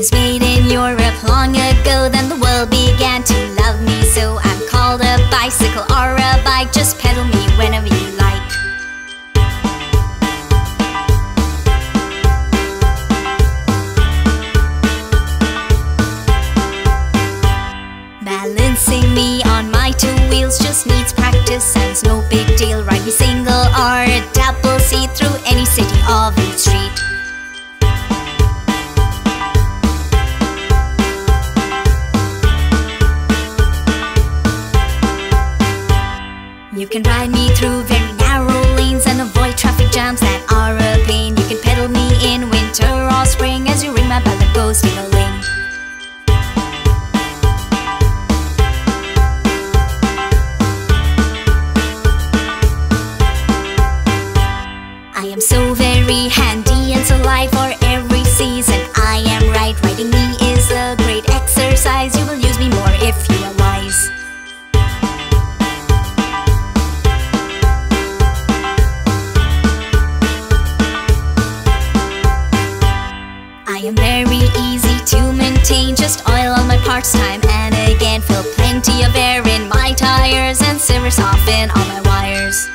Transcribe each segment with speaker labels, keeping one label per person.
Speaker 1: was made in Europe long ago, then the world began to love me. So I'm called a bicycle or a bike, just pedal me whenever you like. Balancing me on my two wheels just needs practice can ride me through very narrow lanes and avoid traffic jams that are a pain. You can pedal me in winter or spring as you ring my bell that goes ding a ling. I am so very handy and so light for every season. I am right, riding me is a great exercise. You will use me more if you are wise. Very easy to maintain. Just oil all my parts time and again. Fill plenty of air in my tires and silver soften all my wires.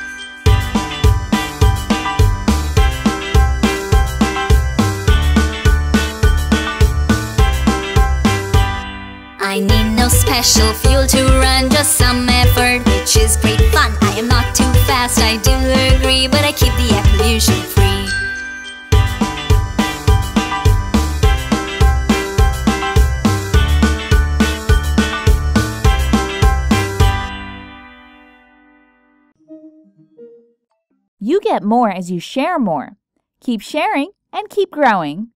Speaker 1: I need no special fuel to run, just some effort, which is great fun. I am not too fast, I do agree, but I keep the air
Speaker 2: You get more as you share more. Keep sharing and keep growing.